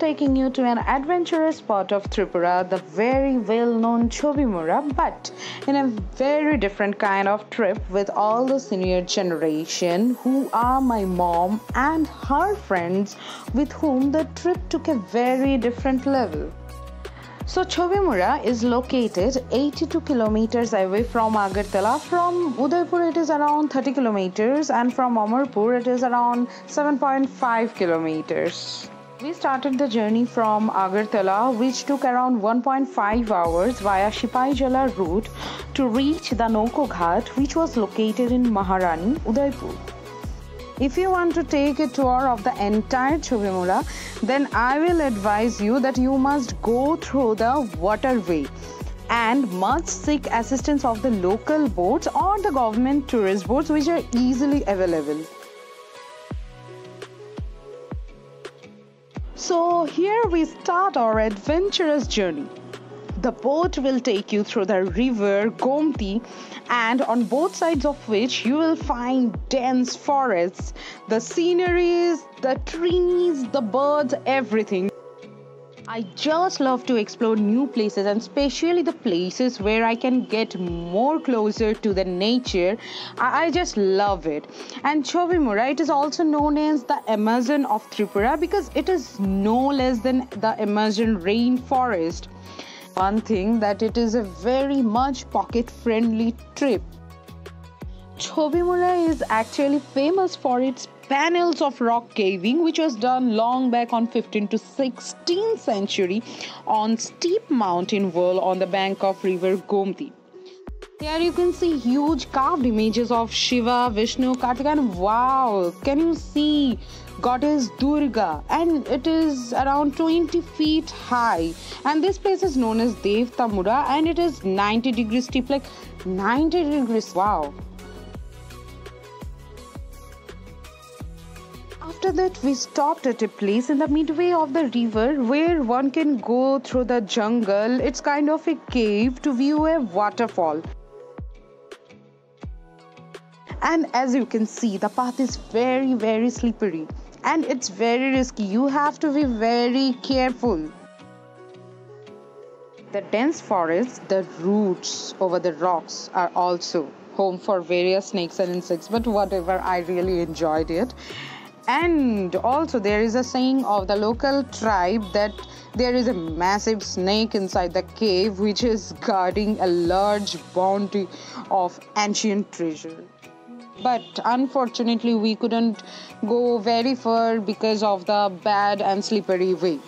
you to an adventurous spot of Tripura, the very well known Chabimura, but in a very different kind of trip with all the senior generation who are my mom and her friends with whom the trip took a very different level. So Chabimura is located 82 kilometers away from Agartala. From Udaipur it is around 30 kilometers and from Amarpur it is around 7.5 kilometers. We started the journey from Agartala which took around 1.5 hours via Sepahijala route to reach the Nauko Ghat which was located in Maharani, Udaipur. If you want to take a tour of the entire Chabimura, then I will advise you that you must go through the waterway and must seek assistance of the local boats or the government tourist boats which are easily available. So here we start our adventurous journey. The boat will take you through the river Gomti, and on both sides of which you will find dense forests, the sceneries, the trees, the birds, everything. I just love to explore new places and especially the places where I can get more closer to the nature. I, I just love it. And Chabimura, it is also known as the Amazon of Tripura because it is no less than the Amazon rainforest one thing that it is a very much pocket friendly trip. Chabimura is actually famous for its panels of rock caving which was done long back on 15th to 16th century on steep mountain wall on the bank of river Gomti. Here you can see huge carved images of Shiva, Vishnu, Kartika and wow, can you see? Goddess Durga and it is around 20 feet high. And this place is known as Devtamura and it is 90 degrees steep like 90 degrees wow After that, we stopped at a place in the midway of the river where one can go through the jungle. It's kind of a cave to view a waterfall. And as you can see, the path is very, very slippery and it's very risky. You have to be very careful. The dense forest, the roots over the rocks are also home for various snakes and insects, but whatever, I really enjoyed it. And also, there is a saying of the local tribe that there is a massive snake inside the cave which is guarding a large bounty of ancient treasure. But unfortunately we couldn't go very far because of the bad and slippery way.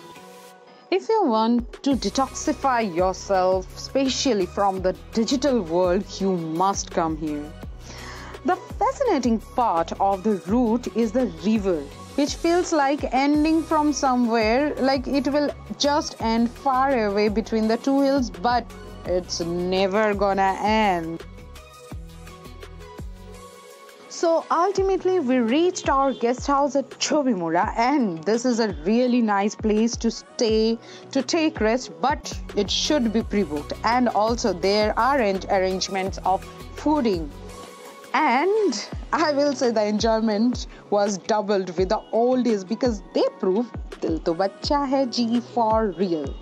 If you want to detoxify yourself especially from the digital world you must come here the fascinating part of the route is the river which feels like ending from somewhere like it will just end far away between the two hills but it's never gonna end so ultimately, we reached our guest house at Chabimura, and this is a really nice place to stay to take rest, but it should be pre booked. And also, there aren't arrangements of fooding. And I will say the enjoyment was doubled with the oldies because they prove Dil to Baccha Hai Ji for real.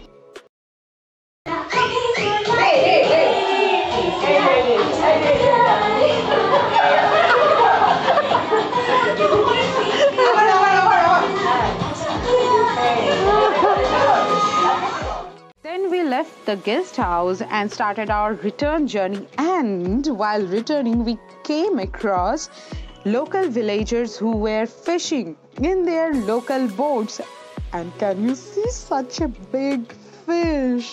Left the guest house and started our return journey. And while returning, we came across local villagers who were fishing in their local boats. And can you see such a big fish?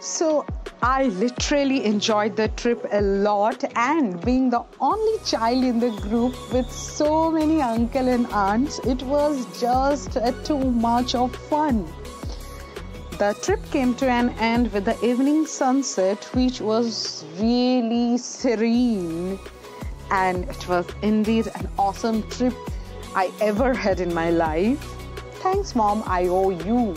So I literally enjoyed the trip a lot and being the only child in the group with so many uncle and aunts, it was just too much of fun. The trip came to an end with the evening sunset, which was really serene. And it was indeed an awesome trip I ever had in my life. Thanks, Mom. I owe you.